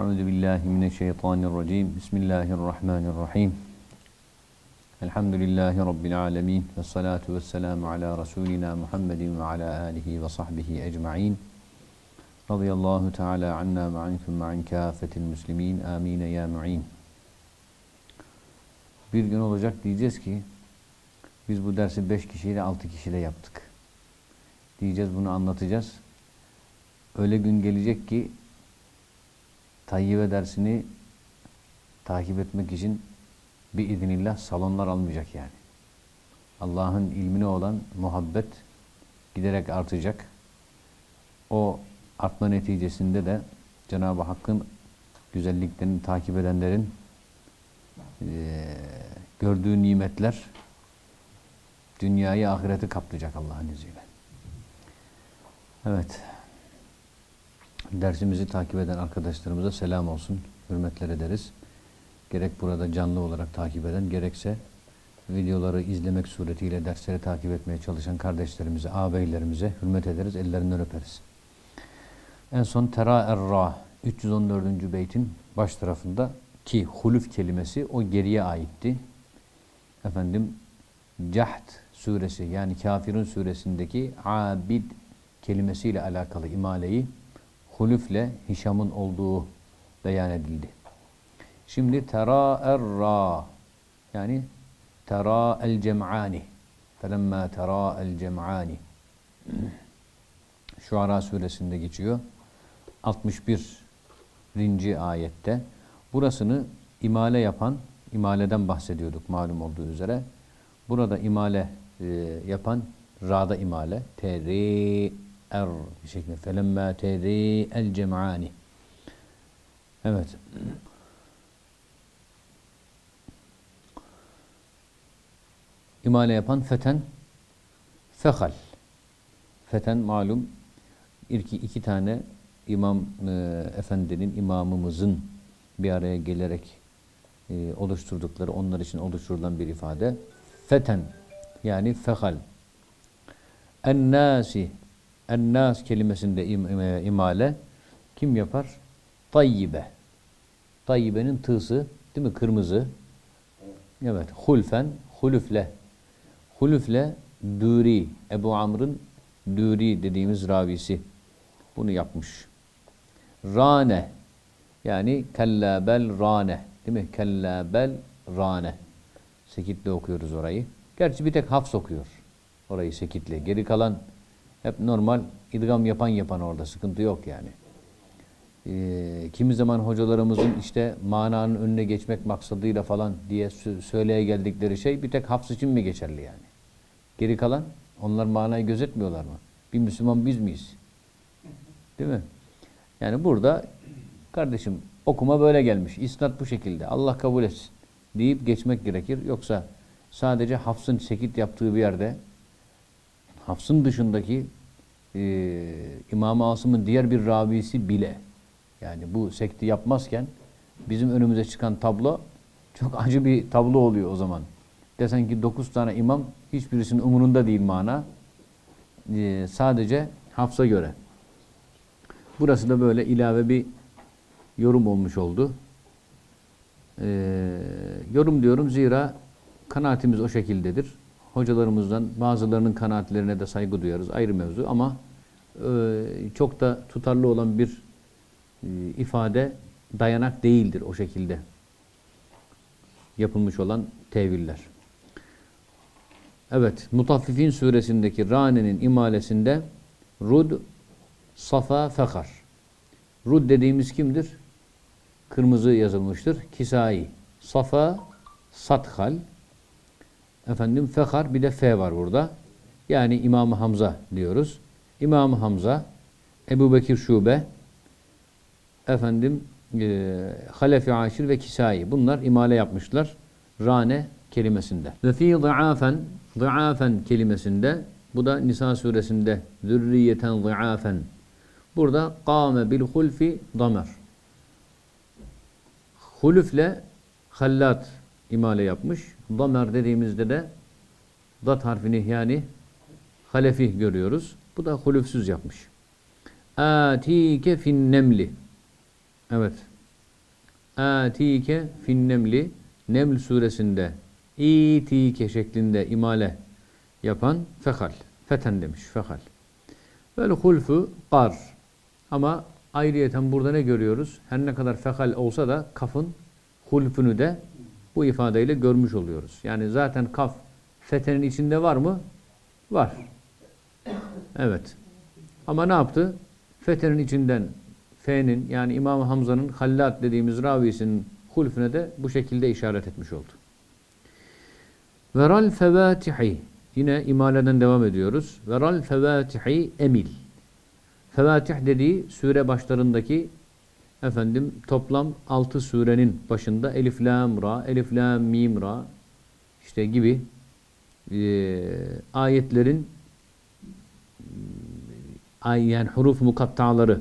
Euzu billahi mineşşeytanirracim. Bismillahirrahmanirrahim. Elhamdülillahi rabbil alamin ve salatu vesselamu ala rasulina Muhammedin ve ala alihi ve sahbihi ecmaîn. Radıyallahu Teala anna ve ankum ve an kâfetil muslimin. Amin ya mu'in. Bir gün olacak diyeceğiz ki biz bu dersi 5 kişiyle 6 kişiyle yaptık. Diyeceğiz bunu anlatacağız. Öyle gün gelecek ki Tayyibe dersini takip etmek için bir idinillah salonlar almayacak yani. Allah'ın ilmine olan muhabbet giderek artacak. O artma neticesinde de Cenab-ı Hakk'ın güzelliklerini takip edenlerin e, gördüğü nimetler dünyayı ahireti kaplayacak Allah'ın izniyle. Evet. Dersimizi takip eden arkadaşlarımıza selam olsun. Hürmetler ederiz. Gerek burada canlı olarak takip eden, gerekse videoları izlemek suretiyle dersleri takip etmeye çalışan kardeşlerimize, ağabeylerimize hürmet ederiz, ellerinden öperiz. En son Tera Erra 314. beytin baş tarafında ki huluf kelimesi o geriye aitti. Efendim Cahd suresi yani Kafirun suresindeki abid kelimesiyle alakalı imaleyi hulüfle Hişam'ın olduğu beyan edildi. Şimdi tera erra yani tera el cem'ani felemma tera el cem'ani Şuara suresinde geçiyor. 61. ayette. Burasını imale yapan, imaleden bahsediyorduk malum olduğu üzere. Burada imale e, yapan, ra'da imale, teri er şeklinde. Felemmâ teri el cem'ani. Evet. İmale yapan feten fehal. Feten malum iki, iki tane imam e, efendinin, imamımızın bir araya gelerek e, oluşturdukları, onlar için oluşturulan bir ifade. Feten yani fehal. En-nasi En-nas kelimesinde im, e, imale kim yapar? Tayyibe. Tayyibenin tığsı değil mi? Kırmızı. Evet. Hulfen, hulüfle. Hulüfle Duri. Ebu Amr'ın Duri dediğimiz ravisi. Bunu yapmış. Rane. Yani kellabel rane. Değil mi? Kellabel rane. Sekitle okuyoruz orayı. Gerçi bir tek Hafs okuyor. Orayı sekitle. Geri kalan hep normal idgam yapan yapan orada. Sıkıntı yok yani. Ee, kimi zaman hocalarımızın işte mananın önüne geçmek maksadıyla falan diye söyleye geldikleri şey bir tek Hafs için mi geçerli yani? Geri kalan onlar manayı gözetmiyorlar mı? Bir Müslüman biz miyiz? Değil mi? Yani burada kardeşim okuma böyle gelmiş. İsnat bu şekilde. Allah kabul etsin. Deyip geçmek gerekir. Yoksa sadece Hafs'ın sekit yaptığı bir yerde Hafs'ın dışındaki e, İmam-ı Asım'ın diğer bir ravisi bile yani bu sekti yapmazken bizim önümüze çıkan tablo çok acı bir tablo oluyor o zaman. Desen ki dokuz tane imam hiçbirisinin umurunda değil mana. E, sadece Hafs'a göre. Burası da böyle ilave bir yorum olmuş oldu. Ee, yorum diyorum zira kanaatimiz o şekildedir. Hocalarımızdan bazılarının kanaatlerine de saygı duyarız. Ayrı mevzu ama e, çok da tutarlı olan bir e, ifade dayanak değildir o şekilde yapılmış olan teviller. Evet, Mutaffifin suresindeki Rane'nin imalesinde Rud Safa Fekar. Rud dediğimiz kimdir? Kırmızı yazılmıştır. Kisai. Safa Sathal. Efendim Fekar bir de F var burada. Yani İmam Hamza diyoruz. İmam Hamza, Ebu Bekir Şube, efendim e, Halefi Aşir ve Kisai. Bunlar imale yapmışlar. Rane kelimesinde. Ve fi zaafen, zaafen kelimesinde bu da Nisa suresinde zürriyeten zaafen Burada kâme bil hulfi damer. Hulüfle hallat imale yapmış. Damer dediğimizde de dat harfini yani halefi görüyoruz. Bu da hulüfsüz yapmış. Atike fin nemli. Evet. atike fin nemli Neml suresinde itike şeklinde imale yapan fekal. Feten demiş fekal. Böyle hulfu kar. Ama ayrıyeten burada ne görüyoruz? Her ne kadar fekal olsa da kafın hulfünü de bu ifadeyle görmüş oluyoruz. Yani zaten kaf fetenin içinde var mı? Var. Evet. Ama ne yaptı? Fetenin içinden F'nin yani İmam Hamza'nın Hallat dediğimiz ravisinin hulfüne de bu şekilde işaret etmiş oldu. Veral fevatihi yine imaleden devam ediyoruz. Veral fevatihi emil. Fevatih dediği sure başlarındaki efendim toplam 6 surenin başında Elif Lam Ra, Elif Lam Mim Ra işte gibi e, ayetlerin ay yani huruf mukattaları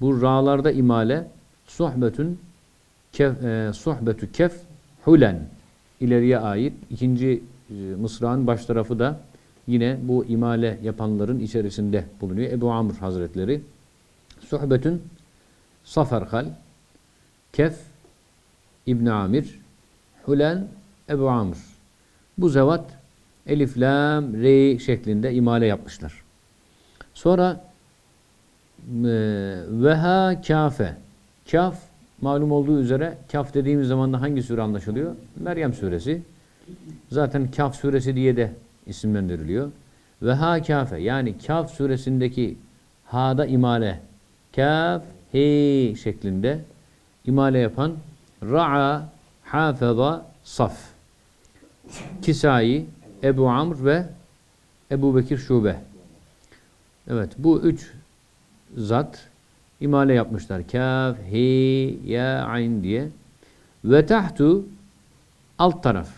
bu ra'larda imale sohbetün kef, e, sohbetü kef hulen ileriye ait ikinci e, mısrağın baş tarafı da yine bu imale yapanların içerisinde bulunuyor. Ebu Amr Hazretleri sohbetün saferhal kef İbn Amir hulen Ebu Amr bu zevat elif lam re şeklinde imale yapmışlar. Sonra e, veha kafe kaf malum olduğu üzere kaf dediğimiz zaman da hangi sure anlaşılıyor? Meryem suresi. Zaten Kaf suresi diye de isimlendiriliyor. Ve ha kafe yani Kaf suresindeki ha'da imale kaf he şeklinde imale yapan ra'a hafeza saf Kisai, Ebu Amr ve Ebu Bekir Şube. Evet bu üç zat imale yapmışlar. Kaf, he, ya, ayn diye. Ve tahtu alt taraf.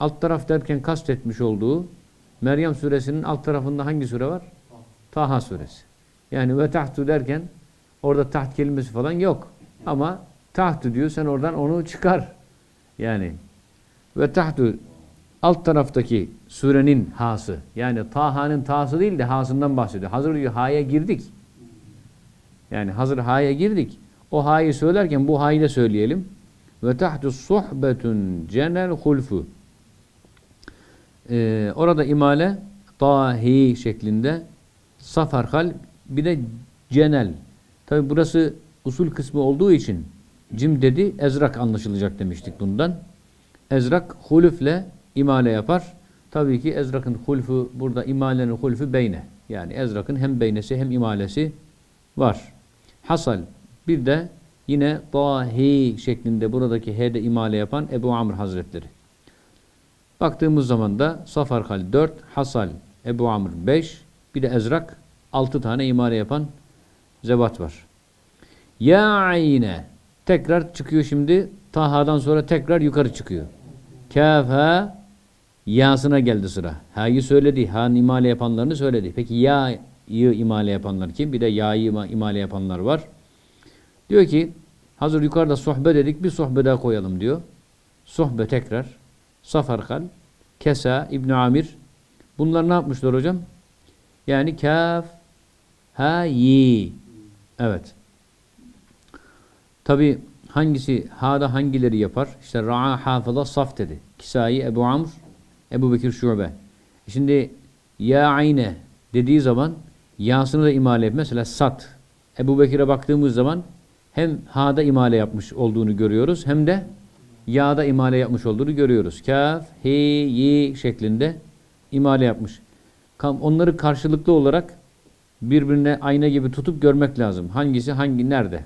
Alt taraf derken kastetmiş olduğu Meryem suresinin alt tarafında hangi sure var? Taha suresi. Yani ve tahtu derken orada taht kelimesi falan yok. Ama tahtu diyor sen oradan onu çıkar. Yani ve tahtu alt taraftaki surenin hası. Yani Taha'nın tahası değil de hasından bahsediyor. Hazır diyor ha'ya girdik. Yani hazır ha'ya girdik. O ha'yı söylerken bu ha'yı da söyleyelim. Ve tahtu suhbetun cenel hulfu. Ee, orada imale tahi şeklinde safarhal bir de cenel. Tabi burası usul kısmı olduğu için cim dedi ezrak anlaşılacak demiştik bundan. Ezrak hulüfle imale yapar. Tabii ki ezrakın hulfu burada imalenin hulfu beyne. Yani ezrakın hem beynesi hem imalesi var. Hasal bir de yine dahi şeklinde buradaki h'de imale yapan Ebu Amr Hazretleri. Baktığımız zaman da Safarhal 4, Hasal Ebu Amr 5, bir de Ezrak 6 tane imale yapan zevat var. Ya ayne tekrar çıkıyor şimdi Taha'dan sonra tekrar yukarı çıkıyor. Kafa yasına geldi sıra. Ha'yı söyledi. Ha'nın imale yapanlarını söyledi. Peki ya'yı imale yapanlar kim? Bir de ya'yı imale yapanlar var. Diyor ki hazır yukarıda sohbe dedik bir sohbe daha koyalım diyor. Sohbe tekrar. Safarkal, Kesa, İbn Amir. Bunlar ne yapmışlar hocam? Yani kaf, ha, yi. Evet. Tabi hangisi ha'da hangileri yapar? İşte ra'a hafıza saf dedi. Kisai, Ebu Amr, Ebu Bekir Şube. Şimdi ya ayne dediği zaman yasını da imale et. Mesela sat. Ebu Bekir'e baktığımız zaman hem ha'da imale yapmış olduğunu görüyoruz hem de yağda imale yapmış olduğunu görüyoruz. Kaf, hi, yi şeklinde imale yapmış. Onları karşılıklı olarak birbirine ayna gibi tutup görmek lazım. Hangisi hangi nerede?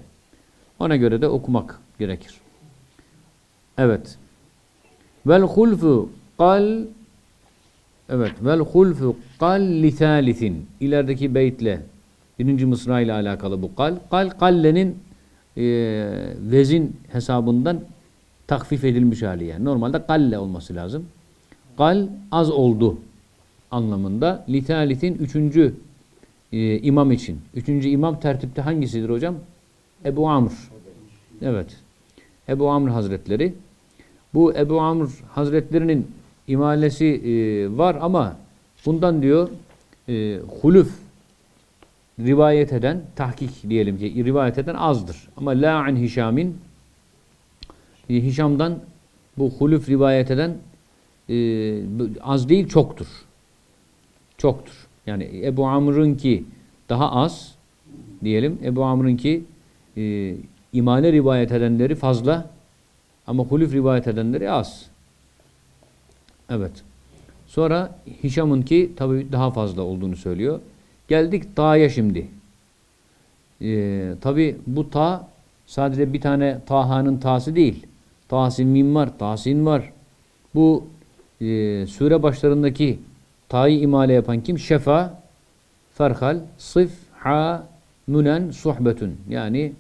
Ona göre de okumak gerekir. Evet. Vel hulfu kal Evet. Vel hulfu kal li thalithin. İlerideki beytle birinci mısra ile alakalı bu kal. Kal kallenin e, vezin hesabından takfif edilmiş hali yani. Normalde kalle olması lazım. Kal az oldu anlamında. Litalit'in üçüncü e, imam için. Üçüncü imam tertipte hangisidir hocam? Ebu Amr. Evet. Ebu Amr Hazretleri. Bu Ebu Amr Hazretlerinin imalesi e, var ama bundan diyor e, huluf rivayet eden, tahkik diyelim ki rivayet eden azdır. Ama la an Hişam'in e, Hişam'dan bu huluf rivayet eden e, az değil çoktur. Çoktur. Yani Ebu Amr'ın ki daha az diyelim. Ebu Amr'ın ki e, imane rivayet edenleri fazla ama huluf rivayet edenleri az. Evet. Sonra Hişam'ın ki tabi daha fazla olduğunu söylüyor. Geldik ta'ya şimdi. Ee, tabi bu ta sadece bir tane Taha'nın ta'sı değil. Tahsin mim var, tahsin var. Bu e, sure başlarındaki ta'yı imale yapan kim? Şefa, ferhal, sıf, ha, münen, suhbetün. Yani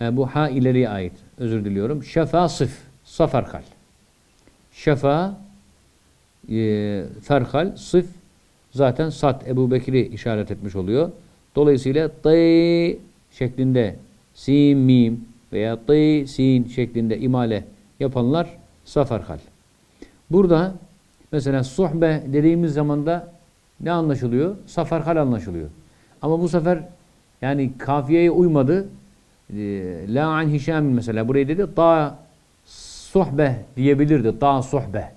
e, bu ha ileriye ait. Özür diliyorum. Şefa, sıf, saferhal. Şefa, e, ferhal, sıf zaten sat Ebu Bekir'i işaret etmiş oluyor. Dolayısıyla tı şeklinde sin mim veya tı sin şeklinde imale yapanlar saferhal. Burada mesela suhbe dediğimiz zaman da ne anlaşılıyor? Saferhal anlaşılıyor. Ama bu sefer yani kafiyeye uymadı. E, La an Hişam mesela burayı dedi. Da suhbe diyebilirdi. Da suhbe.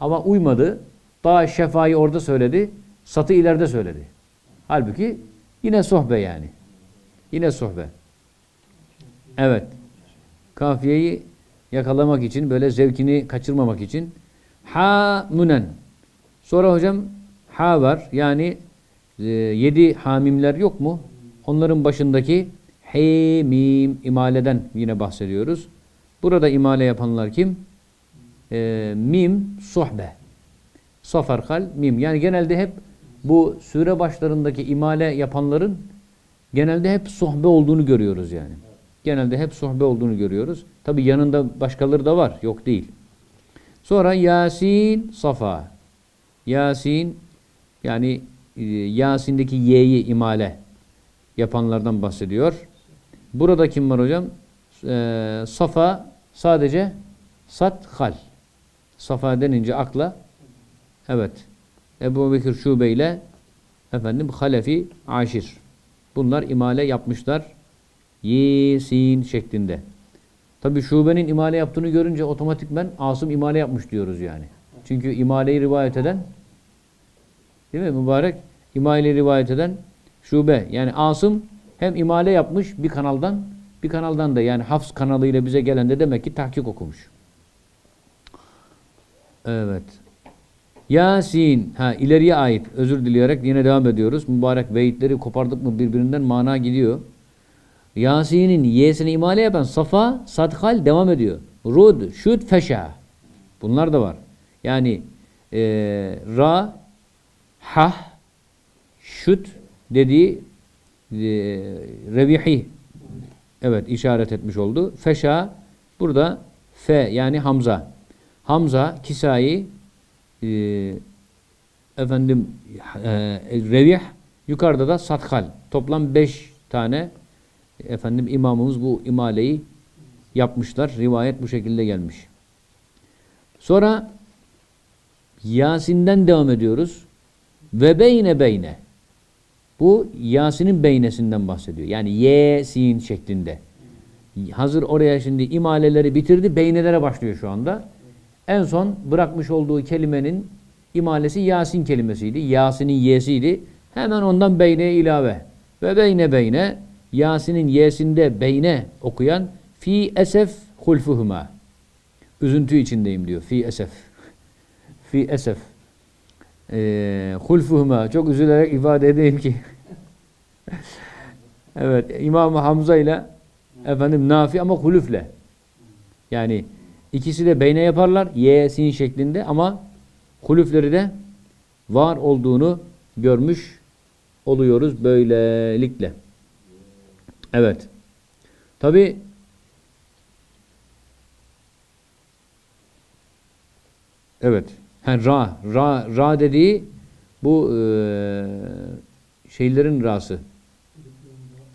Ama uymadı. Daha şefayı orada söyledi. Satı ileride söyledi. Halbuki yine sohbe yani. Yine sohbe. Evet. Kafiyeyi yakalamak için böyle zevkini kaçırmamak için ha münen. Sonra hocam ha var. Yani e, yedi hamimler yok mu? Onların başındaki he mim imaleden yine bahsediyoruz. Burada imale yapanlar kim? E, mim sohbe. Safarkal, mim. Yani genelde hep bu sure başlarındaki imale yapanların genelde hep sohbe olduğunu görüyoruz yani. Genelde hep sohbe olduğunu görüyoruz. Tabi yanında başkaları da var. Yok değil. Sonra Yasin, Safa. Yasin yani e, Yasin'deki Y'yi imale yapanlardan bahsediyor. Burada kim var hocam? E, safa sadece Sat, Hal. Safa denince akla Evet. Ebu Bekir Şube ile efendim Halefi Aşir. Bunlar imale yapmışlar. Yesin şeklinde. Tabi şubenin imale yaptığını görünce otomatikmen Asım imale yapmış diyoruz yani. Çünkü imaleyi rivayet eden değil mi mübarek? İmaleyi rivayet eden şube. Yani Asım hem imale yapmış bir kanaldan bir kanaldan da yani Hafs kanalıyla bize gelen de demek ki tahkik okumuş. Evet. Yasin. Ha ileriye ait. Özür dileyerek yine devam ediyoruz. Mübarek beyitleri kopardık mı birbirinden mana gidiyor. Yasin'in y'sini imale yapan safa, sadhal devam ediyor. Rud, şud, feşa. Bunlar da var. Yani e, ra, hah, şud dediği e, revihi evet işaret etmiş oldu. Feşa burada fe yani Hamza. Hamza, Kisai, e, efendim e, revih yukarıda da satkal. Toplam beş tane efendim imamımız bu imaleyi yapmışlar. Rivayet bu şekilde gelmiş. Sonra Yasin'den devam ediyoruz. Ve beyne beyne. Bu Yasin'in beynesinden bahsediyor. Yani Yesin şeklinde. Hazır oraya şimdi imaleleri bitirdi. Beynelere başlıyor şu anda. En son bırakmış olduğu kelimenin imalesi Yasin kelimesiydi. Yasin'in y'siydi. Hemen ondan beyne ilave. Ve beyne beyne Yasin'in y'sinde beyne okuyan fi esef hulfuhuma. Üzüntü içindeyim diyor. Fi esef. Fi esef. Ee, hulfuhuma. Çok üzülerek ifade edeyim ki. evet. İmam Hamza ile efendim Nafi ama hulüfle. Yani İkisi de beyne yaparlar. Yesin şeklinde ama kulüfleri de var olduğunu görmüş oluyoruz böylelikle. Evet. Tabi Evet. Ha, ra, ra, ra dediği bu e, şeylerin rası.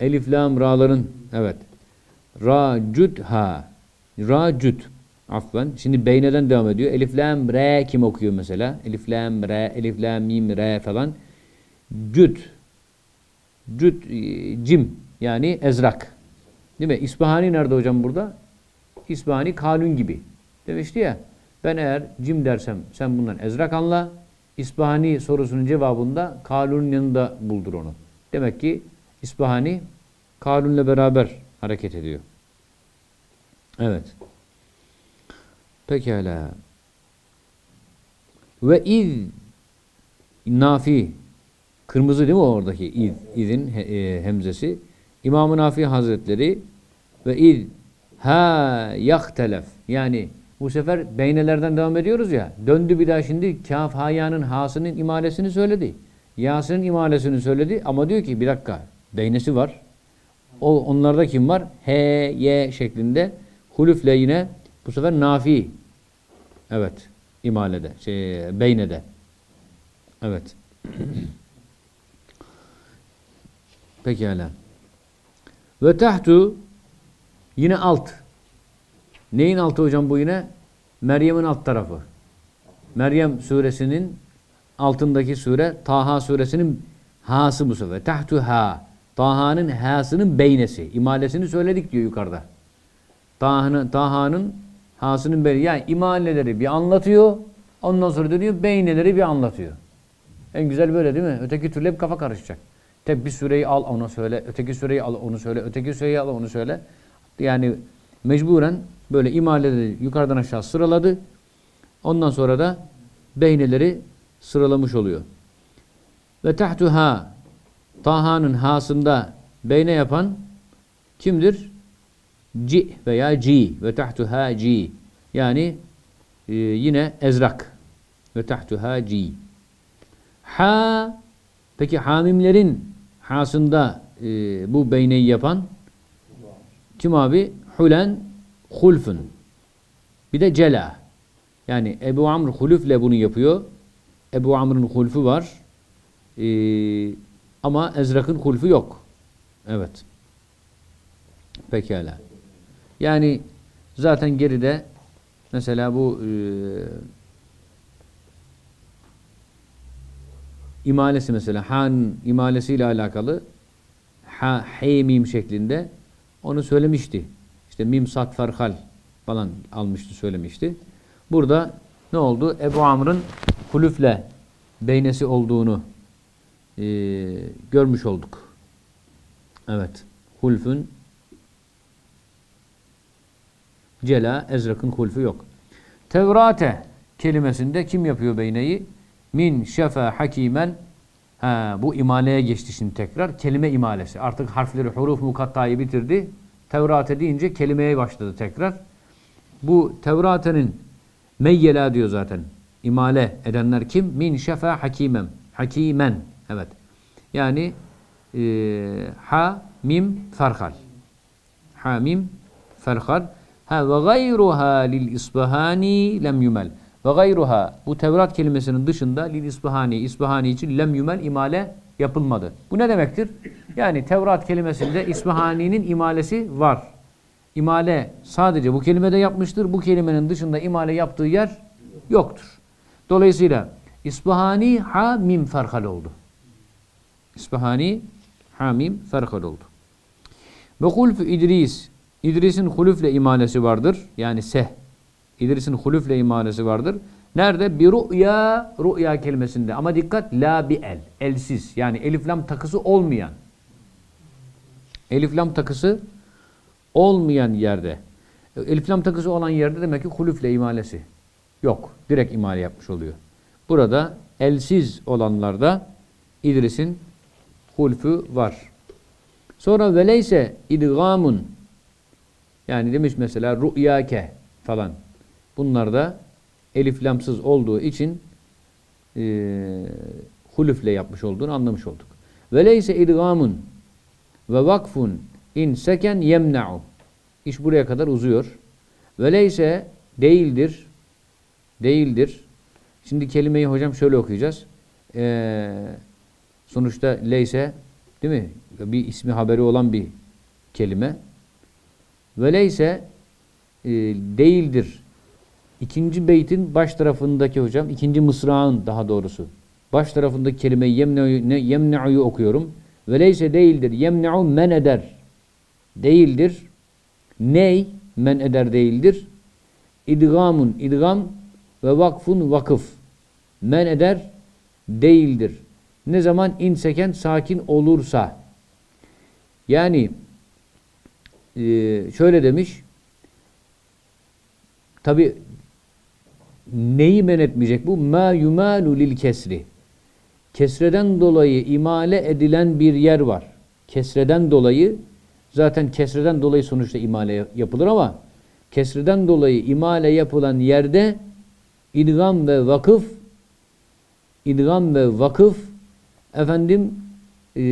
Elif, lam, ra'ların evet. Ra, cüd, ha. Ra, cüd. Afvan. Şimdi beyneden devam ediyor. Elif lam re kim okuyor mesela? Elif lam re, elif lam mim re falan. Cüd. Cüd e, cim yani ezrak. Değil mi? İsbahani nerede hocam burada? İsbahani kalun gibi. Demişti ya ben eğer cim dersem sen bundan ezrak anla. İsbahani sorusunun cevabında kalunun yanında buldur onu. Demek ki İsbahani kalunla beraber hareket ediyor. Evet. Pekala. Ve iz nafi kırmızı değil mi oradaki iz, izin he, e, hemzesi İmam-ı Nafi Hazretleri ve iz ha yaktelef yani bu sefer beynelerden devam ediyoruz ya döndü bir daha şimdi kaf hayanın hasının imalesini söyledi. Yasının imalesini söyledi ama diyor ki bir dakika beynesi var. O onlarda kim var? H, Y şeklinde hulüfle yine bu sefer nafi. Evet. imalede, şey, beynede. Evet. Pekala. Ve tahtu yine alt. Neyin altı hocam bu yine? Meryem'in alt tarafı. Meryem suresinin altındaki sure Taha suresinin hası bu sefer. Tahtu ha. Taha'nın ha'sının beynesi. İmalesini söyledik diyor yukarıda. Taha'nın Taha'nın hasının beynesi. Yani imaleleri bir anlatıyor. Ondan sonra dönüyor beyneleri bir anlatıyor. En güzel böyle değil mi? Öteki türlü hep kafa karışacak. Tek bir süreyi al onu söyle, öteki süreyi al onu söyle, öteki süreyi al onu söyle. Yani mecburen böyle imaleleri yukarıdan aşağı sıraladı. Ondan sonra da beyneleri sıralamış oluyor. Ve tahtuha Taha'nın hasında beyne yapan kimdir? Ci veya ci ve tahtuha ci. Yani e, yine ezrak ve tahtuha ci. Ha peki hamimlerin hasında e, bu beyneyi yapan kim abi? Hulen hulfun. Bir de cela. Yani Ebu Amr hulüfle bunu yapıyor. Ebu Amr'ın hulfü var. Ee, ama Ezrak'ın hulfü yok. Evet. Pekala. Yani zaten geride mesela bu e, imalesi mesela han imalesiyle alakalı ha hey mim şeklinde onu söylemişti. İşte mim sat farhal falan almıştı söylemişti. Burada ne oldu? Ebu Amr'ın hulüfle beynesi olduğunu e, görmüş olduk. Evet. Hulfün Cela, Ezrak'ın hulfü yok. Tevrate kelimesinde kim yapıyor beyneyi? Min şefe hakimen ha, bu imaleye geçti şimdi tekrar. Kelime imalesi. Artık harfleri huruf mukattayı bitirdi. Tevrate deyince kelimeye başladı tekrar. Bu Tevrate'nin meyyela diyor zaten. İmale edenler kim? Min şefe hakimem. Hakimen. Evet. Yani e, ha, mim, ferhal. Ha, mim, ferhal. Ha ve gayruha lil isbahani lem yumel. Ve gayruha bu Tevrat kelimesinin dışında lil isbahani, isbahani için lem yumel imale yapılmadı. Bu ne demektir? Yani Tevrat kelimesinde isbahani'nin imalesi var. İmale sadece bu kelimede yapmıştır. Bu kelimenin dışında imale yaptığı yer yoktur. Dolayısıyla İsbahani ha mim ferhal oldu. İsbahani ha mim ferhal oldu. Ve hulfü İdris. İdris'in hulüfle imalesi vardır. Yani seh. İdris'in hulüfle imalesi vardır. Nerede? Bir ru'ya, ru'ya kelimesinde. Ama dikkat, la bi el. Elsiz. Yani elif lam takısı olmayan. Elif lam takısı olmayan yerde. Elif lam takısı olan yerde demek ki hulüfle imalesi. Yok. Direkt imale yapmış oluyor. Burada elsiz olanlarda İdris'in hulfü var. Sonra veleyse idgamun yani demiş mesela ru'yake falan. Bunlar da elif lamsız olduğu için e, hulüfle yapmış olduğunu anlamış olduk. Veleyse idgamun ve vakfun in seken yemna'u. İş buraya kadar uzuyor. Veleyse değildir. Değildir. Şimdi kelimeyi hocam şöyle okuyacağız. Ee, sonuçta leyse değil mi? Bir ismi haberi olan bir kelime. Veleyse e, değildir. İkinci beytin baş tarafındaki hocam, ikinci mısrağın daha doğrusu. Baş tarafındaki kelimeyi yemne'u, okuyorum. Veleyse değildir. Yemne'u men eder. Değildir. Ney? men eder değildir. İdgamun idgam ve vakfun vakıf men eder değildir. Ne zaman inseken sakin olursa yani e, şöyle demiş tabi neyi men etmeyecek bu? Ma yumalu lil kesri. Kesreden dolayı imale edilen bir yer var. Kesreden dolayı zaten kesreden dolayı sonuçta imale yapılır ama kesreden dolayı imale yapılan yerde idgam ve vakıf idgam ve vakıf efendim e,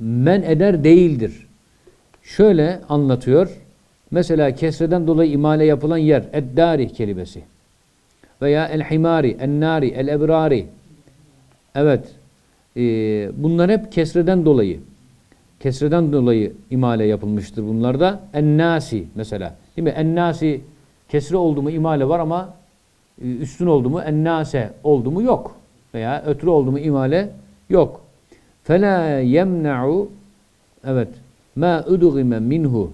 men eder değildir. Şöyle anlatıyor. Mesela kesreden dolayı imale yapılan yer eddari kelimesi veya el-himari, el-nari, el-ebrari evet e, bunlar hep kesreden dolayı kesreden dolayı imale yapılmıştır bunlarda. En-nasi mesela değil mi? En-nasi kesre oldu mu imale var ama e, üstün oldu mu ennase oldu mu yok. Veya ötürü oldu mu imale yok. Fela yemna'u evet ma udgime minhu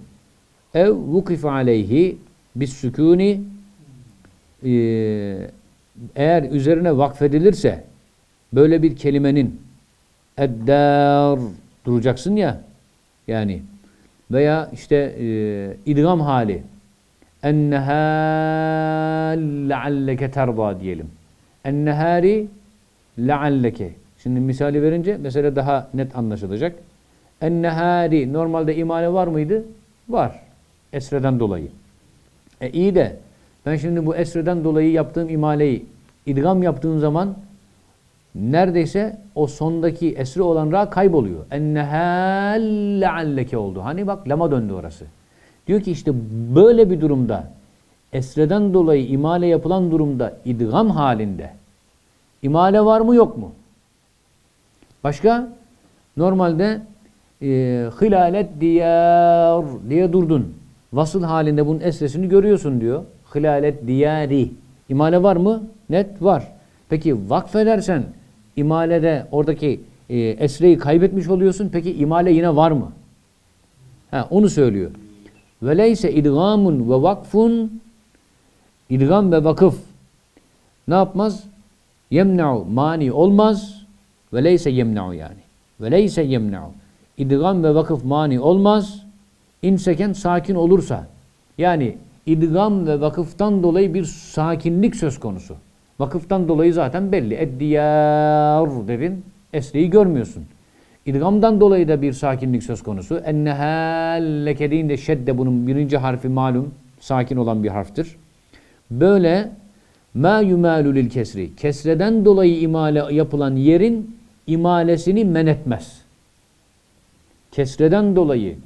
ev vukif aleyhi bis sükuni e, eğer üzerine vakfedilirse böyle bir kelimenin eddar duracaksın ya yani veya işte e, idgam hali enneha lealleke terda diyelim. Ennehari lealleke. Şimdi misali verince mesela daha net anlaşılacak. Ennehari normalde imale var mıydı? Var. Esreden dolayı. E iyi de ben şimdi bu esreden dolayı yaptığım imaleyi idgam yaptığım zaman neredeyse o sondaki esri olan ra kayboluyor. Ennehal lealleke oldu. Hani bak lama döndü orası. Diyor ki işte böyle bir durumda esreden dolayı imale yapılan durumda idgam halinde imale var mı yok mu? Başka normalde e, hilalet diyar diye durdun. Vasıl halinde bunun esresini görüyorsun diyor. Hilalet diyari. İmale var mı? Net var. Peki vakfedersen imalede oradaki e, esreyi kaybetmiş oluyorsun. Peki imale yine var mı? Ha, onu söylüyor. Ve leyse idgamun ve vakfun idgam ve vakıf ne yapmaz? Yemna'u mani olmaz ve leyse yemna'u yani. Ve leyse yemna'u. İdgam ve vakıf mani olmaz. İnseken sakin olursa. Yani idgam ve vakıftan dolayı bir sakinlik söz konusu. Vakıftan dolayı zaten belli. Eddiyar dedin. Esreyi görmüyorsun. İdgamdan dolayı da bir sakinlik söz konusu. Ennehelleke deyince şedde bunun birinci harfi malum sakin olan bir harftir. Böyle ma yumalu lil kesri. Kesreden dolayı imale yapılan yerin imalesini men etmez. Kesreden dolayı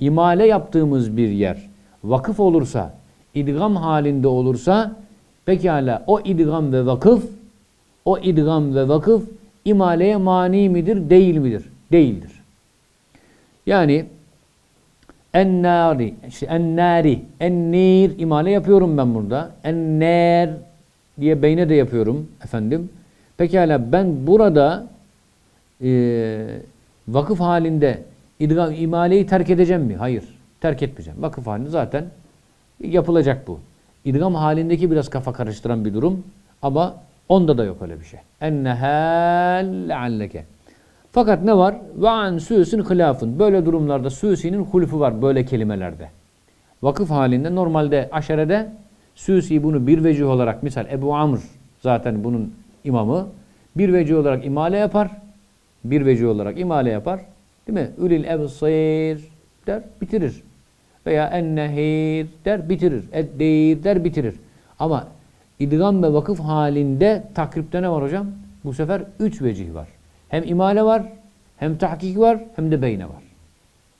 imale yaptığımız bir yer vakıf olursa, idgam halinde olursa pekala o idgam ve vakıf o idgam ve vakıf imaleye mani midir, değil midir? değildir. Yani ennari, işte ennari, ennir imale yapıyorum ben burada. Enner diye beyne de yapıyorum efendim. Pekala ben burada e, vakıf halinde idgam, imaleyi terk edeceğim mi? Hayır. Terk etmeyeceğim. Vakıf halinde zaten yapılacak bu. İdgam halindeki biraz kafa karıştıran bir durum ama onda da yok öyle bir şey. Ennehel lealleke. Fakat ne var? Ve an süsin hilafın. Böyle durumlarda süsinin hulfu var böyle kelimelerde. Vakıf halinde normalde aşerede süsi bunu bir vecih olarak misal Ebu Amr zaten bunun imamı bir vecih olarak imale yapar. Bir vecih olarak imale yapar. Değil mi? Ülil ebsir der bitirir. Veya ennehir der bitirir. Eddir der bitirir. Ama idgam ve vakıf halinde takripte ne var hocam? Bu sefer üç vecih var. Hem imale var, hem tahkik var, hem de beyne var.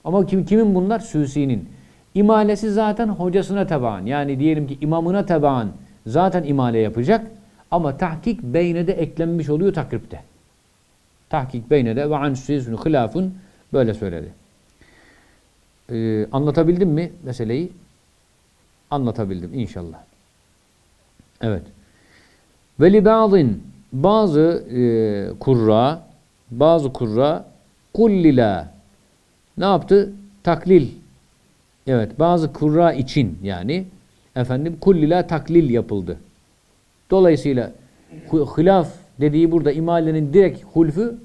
Ama kim, kimin bunlar? Süsi'nin. İmalesi zaten hocasına tabaan. Yani diyelim ki imamına tabaan zaten imale yapacak. Ama tahkik beyne de eklenmiş oluyor takripte. Tahkik beyne de ve an süsün hilafun böyle söyledi. Ee, anlatabildim mi meseleyi? Anlatabildim inşallah. Evet. Ve li bazı e, kurra bazı kurra kullila ne yaptı? Taklil Evet bazı kurra için yani efendim kullila taklil yapıldı. Dolayısıyla hilaf dediği burada imalenin direkt hulfü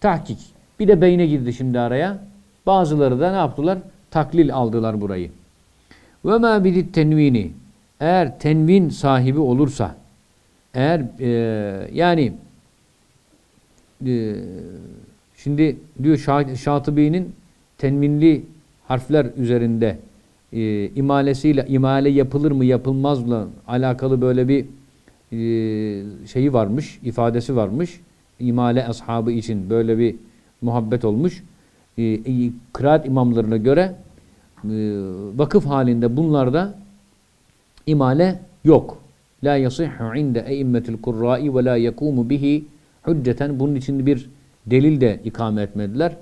tahkik. Bir de beyne girdi şimdi araya. Bazıları da ne yaptılar? Taklil aldılar burayı. Ve ma bidit tenvini eğer tenvin sahibi olursa eğer e, yani e, şimdi diyor Şa- Şatıbi'nin tenvinli harfler üzerinde e, imalesiyle imale yapılır mı yapılmaz mı alakalı böyle bir e, şeyi varmış, ifadesi varmış. İmale ashabı için böyle bir muhabbet olmuş. E, e, kıraat imamlarına göre e, vakıf halinde bunlarda imale yok. La yasihhu inde eimmetil kurra'i ve la yekumu bihi hücceten. Bunun için bir delil de ikame etmediler.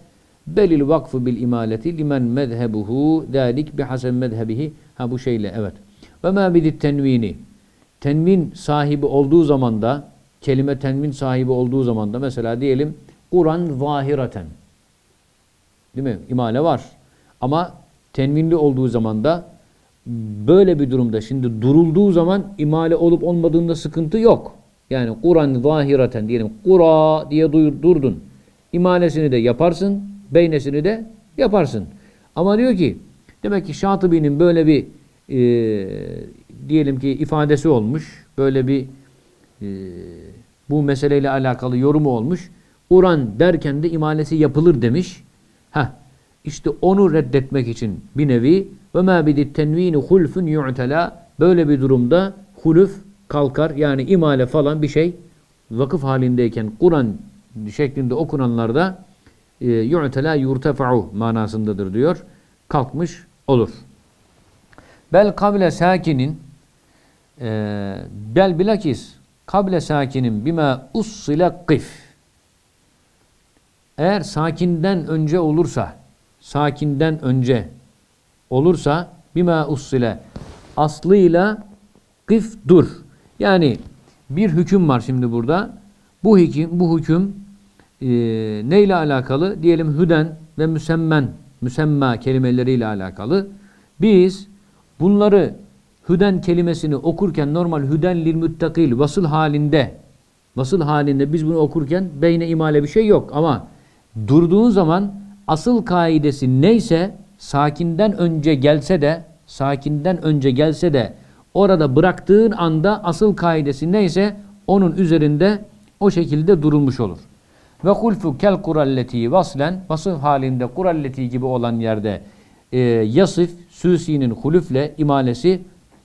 Belil vakfu bil imaleti limen mezhebuhu dalik bihasem mezhebihi. Ha bu şeyle evet. Ve ma bidit tenvini. Tenvin sahibi olduğu zaman da kelime tenvin sahibi olduğu zaman da mesela diyelim Kur'an zahireten. Değil mi? İmale var. Ama tenvinli olduğu zaman da böyle bir durumda şimdi durulduğu zaman imale olup olmadığında sıkıntı yok. Yani Kur'an zahireten diyelim Kura diye dur- durdun. İmalesini de yaparsın, beynesini de yaparsın. Ama diyor ki demek ki Şatıbi'nin böyle bir e, diyelim ki ifadesi olmuş. Böyle bir e, bu meseleyle alakalı yorumu olmuş. Kur'an derken de imalesi yapılır demiş. Heh, işte onu reddetmek için bir nevi ve ma bidit tenvini hulfun yu'tela böyle bir durumda huluf kalkar yani imale falan bir şey vakıf halindeyken Kur'an şeklinde okunanlarda e, yu'tela manasındadır diyor. Kalkmış olur. Bel kable sakinin e, bel bilakis kable sakinin bima ussile kif eğer sakinden önce olursa sakinden önce olursa bima ussile aslıyla kif dur. Yani bir hüküm var şimdi burada. Bu hüküm bu hüküm e, neyle alakalı? Diyelim hüden ve müsemmen müsemma kelimeleriyle alakalı. Biz bunları hüden kelimesini okurken normal hüden lil müttakil vasıl halinde vasıl halinde biz bunu okurken beyne imale bir şey yok ama durduğun zaman asıl kaidesi neyse sakinden önce gelse de sakinden önce gelse de orada bıraktığın anda asıl kaidesi neyse onun üzerinde o şekilde durulmuş olur. Ve hulfu kel kuralleti vaslen vasıf halinde kuralleti gibi olan yerde e, yasif süsinin hulüfle imalesi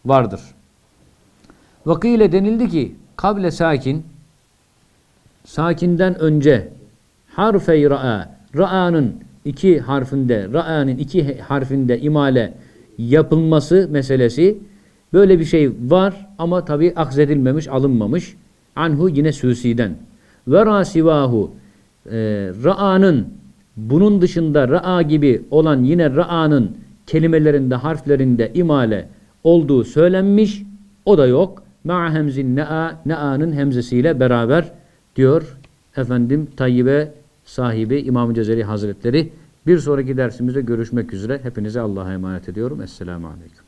vardır. Vakile denildi ki kable sakin sakinden önce harfey ra'a. Ra'anın iki harfinde ra'anın iki harfinde imale yapılması meselesi. Böyle bir şey var ama tabi akzedilmemiş alınmamış. Anhu yine süsiden ve rasivahu e, ra'anın bunun dışında ra'a gibi olan yine ra'anın kelimelerinde harflerinde imale olduğu söylenmiş. O da yok. Ma'a hemzin na'a na'anın hemzesiyle beraber diyor efendim Tayyibe sahibi İmam-ı Cezeri Hazretleri. Bir sonraki dersimizde görüşmek üzere. Hepinize Allah'a emanet ediyorum. Esselamu Aleyküm.